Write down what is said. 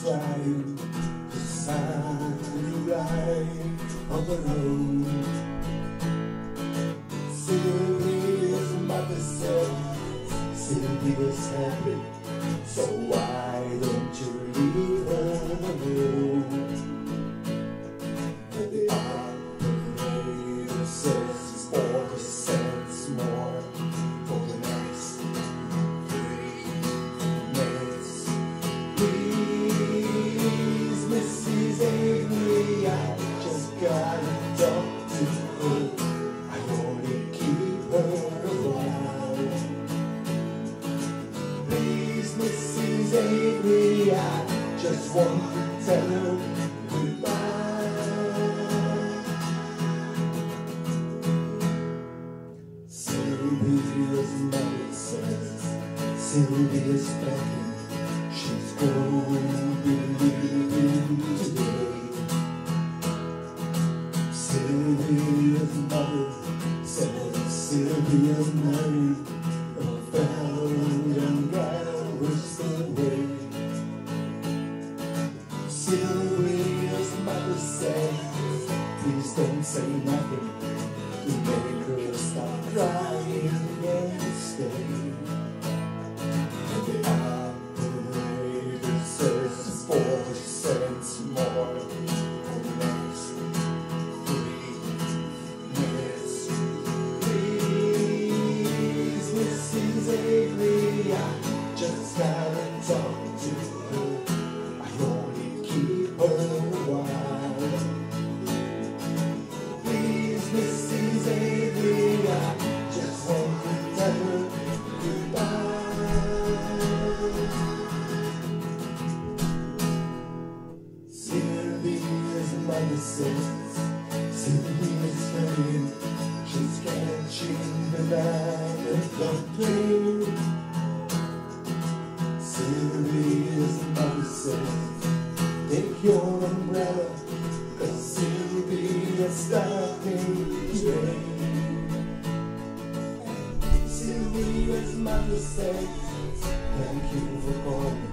side Beside the right on the road. Serious mother said Sylvia's happy So why don't you I just want to tell her goodbye. Sylvia's mother says Sylvia's begging, she's going to leave today. Sylvia's married a fellow young guy was away. Sylvia's mother said, please don't say nothing to make her stop crying and stay. Mother says Sylvia's she's catching the plane. Sylvia's take your umbrella, cause Sylvia's starting to rain. Sylvia's mother says, thank you for calling,